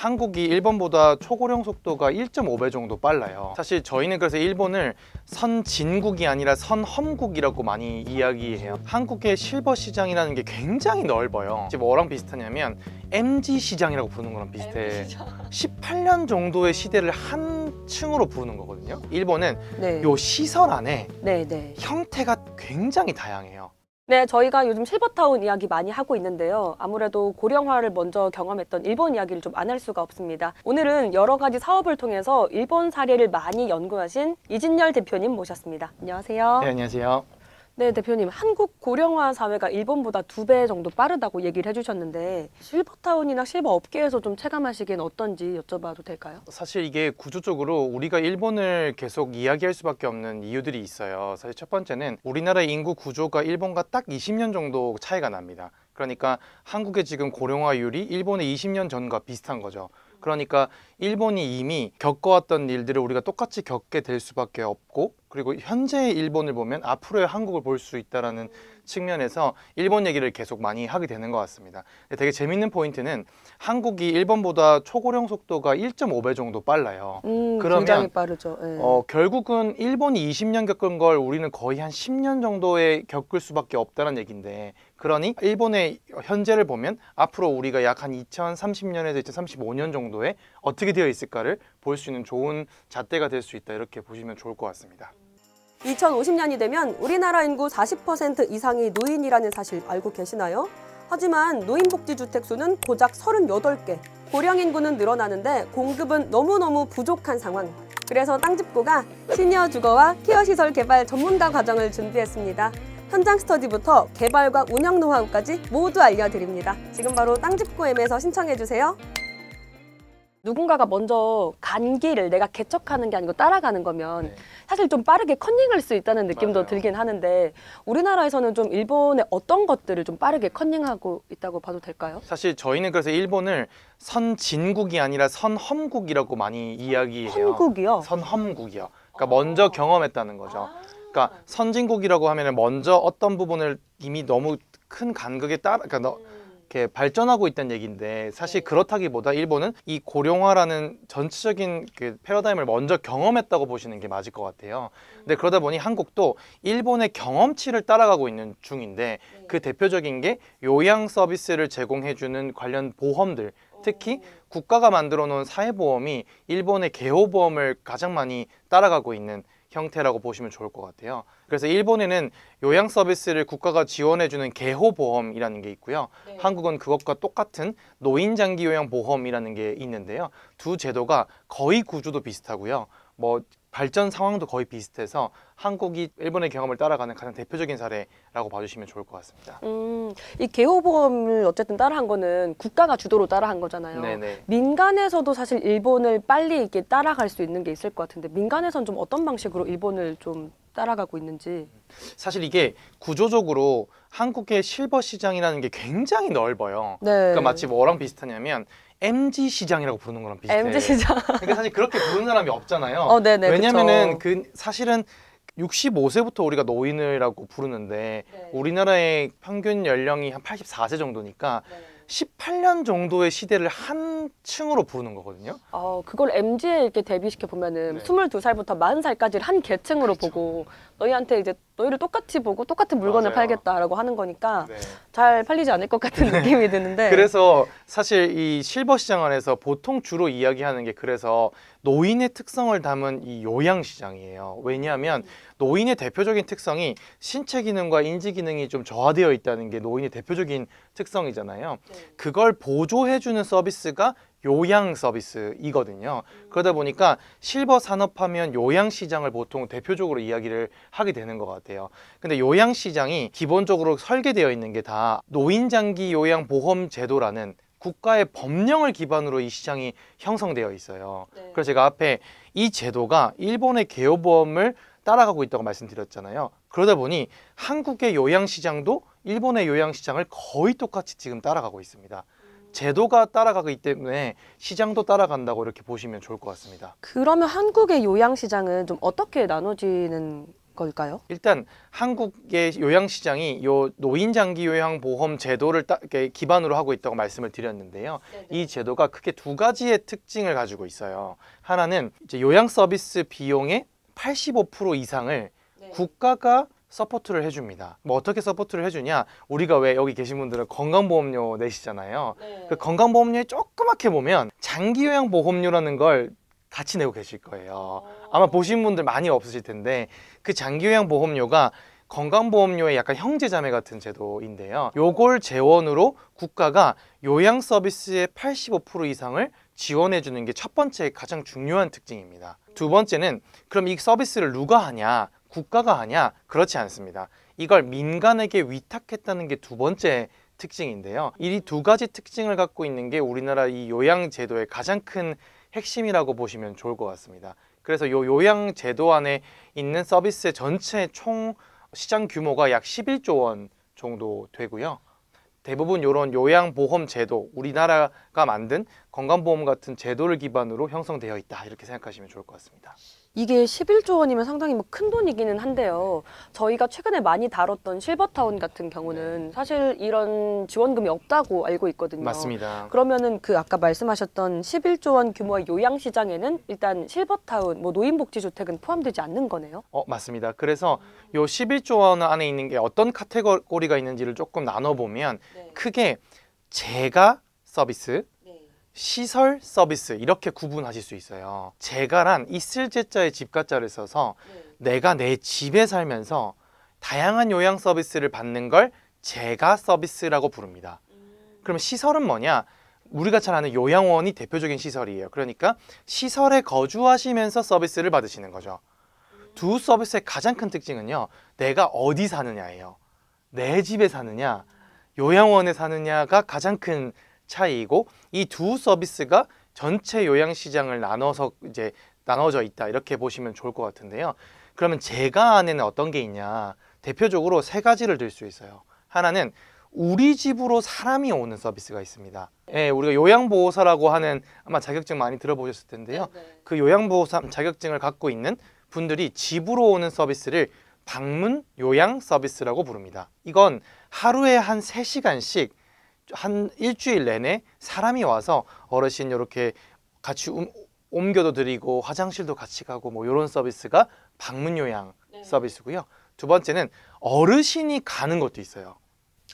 한국이 일본보다 초고령 속도가 1.5배 정도 빨라요. 사실 저희는 그래서 일본을 선진국이 아니라 선험국이라고 많이 이야기해요. 한국의 실버 시장이라는 게 굉장히 넓어요. 지금 뭐랑 비슷하냐면 MG 시장이라고 부르는 거랑 비슷해. 18년 정도의 시대를 한 층으로 부르는 거거든요. 일본은 네. 요 시설 안에 네, 네. 형태가 굉장히 다양해요. 네, 저희가 요즘 실버타운 이야기 많이 하고 있는데요. 아무래도 고령화를 먼저 경험했던 일본 이야기를 좀 안 할 수가 없습니다. 오늘은 여러 가지 사업을 통해서 일본 사례를 많이 연구하신 이진열 대표님 모셨습니다. 안녕하세요. 네, 안녕하세요. 네, 대표님. 한국 고령화 사회가 일본보다 두 배 정도 빠르다고 얘기를 해주셨는데 실버타운이나 실버 업계에서 좀 체감하시기엔 어떤지 여쭤봐도 될까요? 사실 이게 구조적으로 우리가 일본을 계속 이야기할 수밖에 없는 이유들이 있어요. 사실 첫 번째는 우리나라 인구 구조가 일본과 딱 20년 정도 차이가 납니다. 그러니까 한국의 지금 고령화율이 일본의 20년 전과 비슷한 거죠. 그러니까 일본이 이미 겪어왔던 일들을 우리가 똑같이 겪게 될 수밖에 없고 그리고 현재의 일본을 보면 앞으로의 한국을 볼 수 있다라는 측면에서 일본 얘기를 계속 많이 하게 되는 것 같습니다. 되게 재밌는 포인트는 한국이 일본보다 초고령 속도가 1.5배 정도 빨라요. 음, 그러면, 굉장히 빠르죠. 네. 어, 결국은 일본이 20년 겪은 걸 우리는 거의 한 10년 정도에 겪을 수밖에 없다는 얘기인데 그러니 일본의 현재를 보면 앞으로 우리가 약 한 2030년에서 2035년 정도에 어떻게 되어 있을까를 볼 수 있는 좋은 잣대가 될 수 있다 이렇게 보시면 좋을 것 같습니다. 2050년이 되면 우리나라 인구 40% 이상이 노인이라는 사실 알고 계시나요? 하지만 노인복지주택 수는 고작 38개. 고령 인구는 늘어나는데 공급은 너무너무 부족한 상황. 그래서 땅집고가 시니어 주거와 케어 시설 개발 전문가 과정을 준비했습니다. 현장 스터디부터 개발과 운영 노하우까지 모두 알려드립니다. 지금 바로 땅집고엠에서 신청해 주세요. 누군가가 먼저 간 길을 내가 개척하는 게 아니고 따라가는 거면 네. 사실 좀 빠르게 컨닝할 수 있다는 느낌도 맞아요. 들긴 하는데 우리나라에서는 좀 일본의 어떤 것들을 좀 빠르게 컨닝하고 있다고 봐도 될까요? 사실 저희는 그래서 일본을 선진국이 아니라 선험국이라고 많이 이야기해요. 한국이요. 선험국이요. 그러니까 먼저 경험했다는 거죠. 그러니까 선진국이라고 하면 은 먼저 어떤 부분을 이미 너무 큰 간극에 따라 그러니까 너, 이렇게 발전하고 있다는 얘기인데 사실 그렇다기보다 일본은 이 고령화라는 전체적인 그 패러다임을 먼저 경험했다고 보시는 게 맞을 것 같아요. 근데 그러다 보니 한국도 일본의 경험치를 따라가고 있는 중인데 그 대표적인 게 요양 서비스를 제공해주는 관련 보험들 특히 국가가 만들어 놓은 사회보험이 일본의 개호보험을 가장 많이 따라가고 있는 형태라고 보시면 좋을 것 같아요. 그래서 일본에는 요양 서비스를 국가가 지원해주는 개호보험이라는 게 있고요. 한국은 그것과 똑같은 노인장기 요양 보험이라는 게 있는데요. 두 제도가 거의 구조도 비슷하고요. 뭐 발전 상황도 거의 비슷해서 한국이 일본의 경험을 따라가는 가장 대표적인 사례라고 봐주시면 좋을 것 같습니다. 음, 이 개호보험을 어쨌든 따라한 거는 국가가 주도로 따라한 거잖아요. 네네. 민간에서도 사실 일본을 빨리 이렇게 따라갈 수 있는 게 있을 것 같은데 민간에선 좀 어떤 방식으로 일본을 좀 따라가고 있는지. 사실 이게 구조적으로 한국의 실버 시장이라는 게 굉장히 넓어요. 네. 그러니까 마치 뭐랑 비슷하냐면 MG 시장이라고 부르는 거랑 비슷해. MZ 시장. 그러니까 사실 그렇게 부르는 사람이 없잖아요. 어, 네네. 왜냐면은 그쵸. 그 사실은 65세부터 우리가 노인이라고 부르는데 네. 우리나라의 평균 연령이 한 84세 정도니까 네. 18년 정도의 시대를 한 층으로 부르는 거거든요. 어, 그걸 MG에 이렇게 대비시켜 보면은 네. 22살부터 40살까지를 한 계층으로 그렇죠. 보고 너희한테 이제 너희를 똑같이 보고 똑같은 물건을 맞아요. 팔겠다라고 하는 거니까 네. 잘 팔리지 않을 것 같은 느낌이 드는데. 그래서 사실 이 실버 시장 안에서 보통 주로 이야기하는 게 그래서 노인의 특성을 담은 이 요양 시장이에요. 왜냐하면 노인의 대표적인 특성이 신체 기능과 인지 기능이 좀 저하되어 있다는 게 노인의 대표적인 특성이잖아요. 그걸 보조해주는 서비스가 요양 서비스이거든요. 그러다 보니까 실버 산업하면 요양 시장을 보통 대표적으로 이야기를 하게 되는 것 같아요. 근데 요양 시장이 기본적으로 설계되어 있는 게 다 노인 장기 요양 보험 제도라는 국가의 법령을 기반으로 이 시장이 형성되어 있어요. 네. 그래서 제가 앞에 이 제도가 일본의 개요보험을 따라가고 있다고 말씀드렸잖아요. 그러다 보니 한국의 요양 시장도 일본의 요양 시장을 거의 똑같이 지금 따라가고 있습니다. 제도가 따라가기 때문에 시장도 따라간다고 이렇게 보시면 좋을 것 같습니다. 그러면 한국의 요양 시장은 좀 어떻게 나눠지는 걸까요? 일단 한국의 요양 시장이 요 노인 장기 요양 보험 제도를 따, 기반으로 하고 있다고 말씀을 드렸는데요. 이 제도가 크게 두 가지의 특징을 가지고 있어요. 하나는 이제 요양 서비스 비용의 85% 이상을 국가가 support를 해줍니다. 뭐 어떻게 support를 해주냐? 우리가 왜 여기 계신 분들은 건강보험료 내시잖아요. 그 건강보험료에 조그맣게 보면 장기요양보험료라는 걸 같이 내고 계실 거예요. 아마 보신 분들 많이 없으실 텐데 그 장기요양보험료가 건강보험료의 약간 형제자매 같은 제도인데요. 요걸 재원으로 국가가 요양 서비스의 85% 이상을 지원해 주는 게 첫 번째 가장 중요한 특징입니다. 두 번째는 그럼 이 서비스를 누가 하냐? 국가가 하냐? 그렇지 않습니다. 이걸 민간에게 위탁했다는 게 두 번째 특징인데요. 이 두 가지 특징을 갖고 있는 게 우리나라 이 요양 제도의 가장 큰 핵심이라고 보시면 좋을 것 같습니다. 그래서 요 요양 제도 안에 있는 서비스의 전체 총 시장 규모가 약 11조 원 정도 되고요. 대부분 이런 요양보험 제도, 우리나라가 만든 건강보험 같은 제도를 기반으로 형성되어 있다 이렇게 생각하시면 좋을 것 같습니다. 이게 11조 원이면 상당히 뭐 큰 돈이기는 한데요. 저희가 최근에 많이 다뤘던 실버타운 같은 경우는 사실 이런 지원금이 없다고 알고 있거든요. 맞습니다. 그러면은 그 아까 말씀하셨던 11조 원 규모의 요양 시장에는 일단 실버타운, 뭐 노인복지주택은 포함되지 않는 거네요. 어, 맞습니다. 그래서 요 11조 원 안에 있는 게 어떤 카테고리가 있는지를 조금 나눠 보면 크게 재가 서비스, 시설 서비스 이렇게 구분하실 수 있어요. 재가란 있을 제자에 집가자를 써서 내가 내 집에 살면서 다양한 요양 서비스를 받는 걸 재가 서비스라고 부릅니다. 그러면 시설은 뭐냐? 우리가 잘 아는 요양원이 대표적인 시설이에요. 그러니까 시설에 거주하시면서 서비스를 받으시는 거죠. 두 서비스의 가장 큰 특징은요. 내가 어디 사느냐예요. 내 집에 사느냐, 요양원에 사느냐가 가장 큰 차이이고 이 두 서비스가 전체 요양 시장을 나눠서 이제 나눠져 있다 이렇게 보시면 좋을 것 같은데요. 그러면 제가 안에는 어떤 게 있냐? 대표적으로 세 가지를 들 수 있어요. 하나는 우리 집으로 사람이 오는 서비스가 있습니다. 예, 우리가 요양보호사라고 하는 아마 자격증 많이 들어보셨을 텐데요. 그 요양보호사 자격증을 갖고 있는 분들이 집으로 오는 서비스를 방문 요양 서비스라고 부릅니다. 이건 하루에 한 세시간씩 한 일주일 내내 사람이 와서 어르신 이렇게 같이 움- 옮겨도 드리고 화장실도 같이 가고 뭐 이런 서비스가 방문 요양 서비스고요. 두 번째는 어르신이 가는 것도 있어요.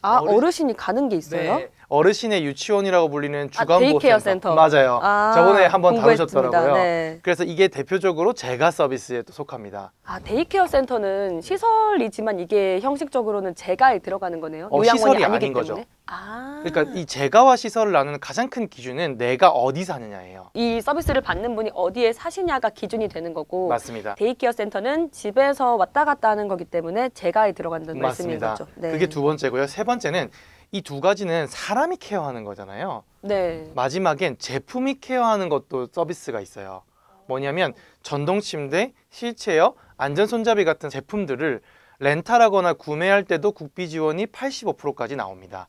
아, 어르신- 어르신이 가는 게 있어요? 네. 어르신의 유치원이라고 불리는 주간보호 day care 센터. 맞아요. 아, 저번에 한번 공부했습니다. 다루셨더라고요. 네. 그래서 이게 대표적으로 재가 서비스에 또 속합니다. 아, day care 센터는 시설이지만 이게 형식적으로는 재가에 들어가는 거네요. 어, 시설이 아닌 거죠. 아. 그러니까 이 재가와 시설을 나누는 가장 큰 기준은 내가 어디 사느냐예요. 이 서비스를 받는 분이 어디에 사시냐가 기준이 되는 거고 맞습니다. day care 센터는 집에서 왔다 갔다 하는 거기 때문에 재가에 들어간다는 말씀인 맞습니다. 거죠. 네. 그게 두 번째고요. 세 번째는 이 두 가지는 사람이 care하는 거잖아요. 네. 마지막엔 제품이 care하는 것도 서비스가 있어요. 뭐냐면 전동 침대, 휠체어, 안전 손잡이 같은 제품들을 렌탈하거나 구매할 때도 국비 지원이 85%까지 나옵니다.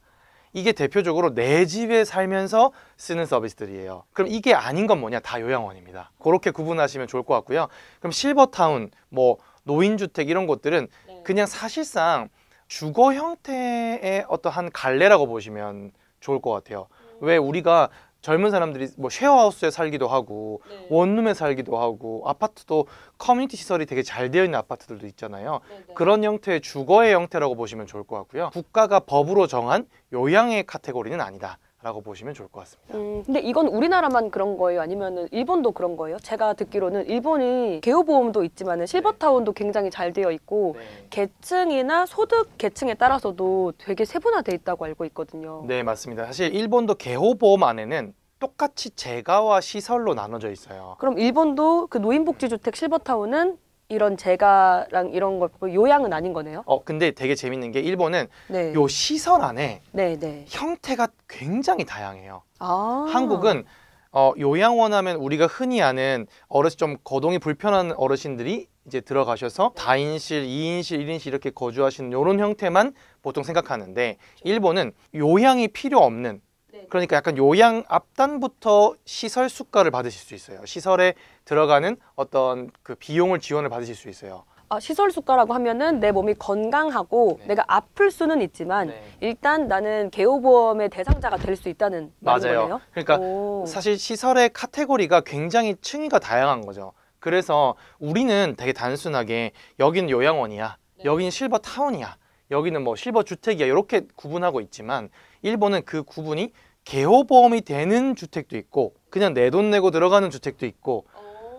이게 대표적으로 내 집에 살면서 쓰는 서비스들이에요. 그럼 이게 아닌 건 뭐냐? 다 요양원입니다. 그렇게 구분하시면 좋을 것 같고요. 그럼 실버타운, 뭐 노인주택 이런 곳들은 그냥 사실상 주거 형태의 어떠한 갈래라고 보시면 좋을 것 같아요. 왜 우리가 젊은 사람들이 뭐 쉐어하우스에 살기도 하고 원룸에 살기도 하고 아파트도 커뮤니티 시설이 되게 잘 되어 있는 아파트들도 있잖아요. 그런 형태의 주거의 형태라고 보시면 좋을 것 같고요. 국가가 법으로 정한 요양의 카테고리는 아니다 라고 보시면 좋을 것 같습니다. 음, 근데 이건 우리나라만 그런 거예요? 아니면 일본도 그런 거예요? 제가 듣기로는 일본이 개호보험도 있지만 실버타운도 굉장히 잘 되어 있고 네. 계층이나 소득 계층에 따라서도 되게 세분화돼 있다고 알고 있거든요. 네, 맞습니다. 사실 일본도 개호보험 안에는 똑같이 재가와 시설로 나눠져 있어요. 그럼 일본도 그 노인복지주택 실버타운은 이런 재가랑 이런 걸 보고 요양은 아닌 거네요? 어, 근데 되게 재밌는 게 일본은 네. 요 시설 안에 네, 네. 형태가 굉장히 다양해요. 아. 한국은 어, 요양원 하면 우리가 흔히 아는 어르신 좀 거동이 불편한 어르신들이 이제 들어가셔서 다인실, 2인실, 1인실 이렇게 거주하시는 이런 형태만 보통 생각하는데 일본은 요양이 필요 없는 그러니까 약간 요양 앞단부터 시설 수가를 받으실 수 있어요. 시설에 들어가는 어떤 그 비용을 지원을 받으실 수 있어요. 아, 시설 수가라고 하면은 내 몸이 건강하고 네. 내가 아플 수는 있지만 네. 일단 나는 개호보험의 대상자가 될 수 있다는 맞아요. 거네요. 그러니까 오. 사실 시설의 카테고리가 굉장히 층위가 다양한 거죠. 그래서 우리는 되게 단순하게 여기는 요양원이야, 네. 여기는 실버 타운이야, 여기는 뭐 실버 주택이야 이렇게 구분하고 있지만 일본은 그 구분이 개호보험이 되는 주택도 있고 그냥 내 돈 내고 들어가는 주택도 있고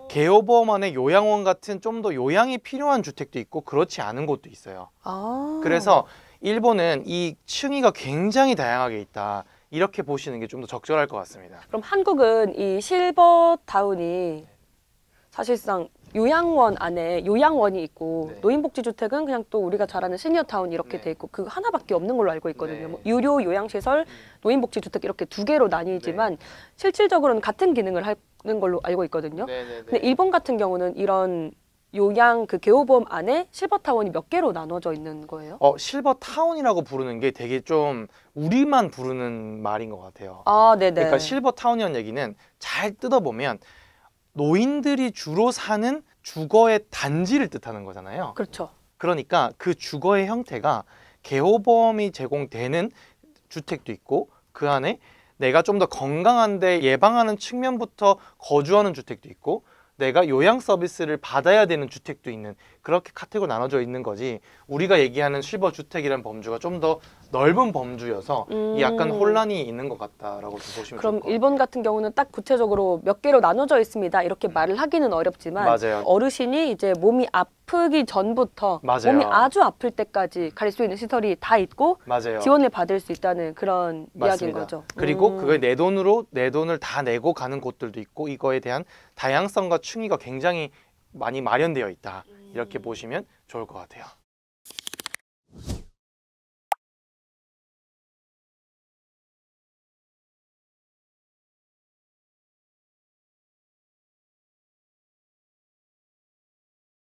개호보험 안에 요양원 같은 좀 더 요양이 필요한 주택도 있고 그렇지 않은 곳도 있어요. 아. 그래서 일본은 이 층위가 굉장히 다양하게 있다. 이렇게 보시는 게 좀 더 적절할 것 같습니다. 그럼 한국은 이 실버 타운이 사실상 요양원 안에 요양원이 있고 네. 노인복지주택은 그냥 또 우리가 잘 아는 senior town 이렇게 네. 돼 있고 그 하나밖에 없는 걸로 알고 있거든요. 네. 뭐 유료 요양시설, 노인복지주택 이렇게 두 개로 나뉘지만 네. 실질적으로는 같은 기능을 하는 걸로 알고 있거든요. 네네네. 근데 일본 같은 경우는 이런 요양 그 개호보험 안에 실버 타운이 몇 개로 나눠져 있는 거예요? 어 실버 타운이라고 부르는 게 되게 좀 우리만 부르는 말인 것 같아요. 아, 네네. 그러니까 실버 타운이라는 얘기는 잘 뜯어보면 노인들이 주로 사는 주거의 단지를 뜻하는 거잖아요. 그렇죠. 그러니까 그 주거의 형태가 개호보험이 제공되는 주택도 있고 그 안에 내가 좀 더 건강한데 예방하는 측면부터 거주하는 주택도 있고 내가 요양 서비스를 받아야 되는 주택도 있는 그렇게 카테고리 나눠져 있는 거지 우리가 얘기하는 실버 주택이라는 범주가 좀 더 넓은 범주여서 이 약간 음. 혼란이 있는 것 같다라고 좀 보시면 그럼 일본 같은 경우는 딱 구체적으로 몇 개로 나눠져 있습니다. 이렇게 말을 하기는 어렵지만 맞아요. 어르신이 이제 몸이 아프기 전부터 맞아요. 몸이 아주 아플 때까지 갈수 있는 시설이 다 있고 맞아요. 지원을 받을 수 있다는 그런 이야기인 맞습니다. 거죠. 그리고 음. 그걸 내 돈으로 내 돈을 다 내고 가는 곳들도 있고 이거에 대한 다양성과 층위가 굉장히 많이 마련되어 있다. 이렇게 보시면 좋을 것 같아요.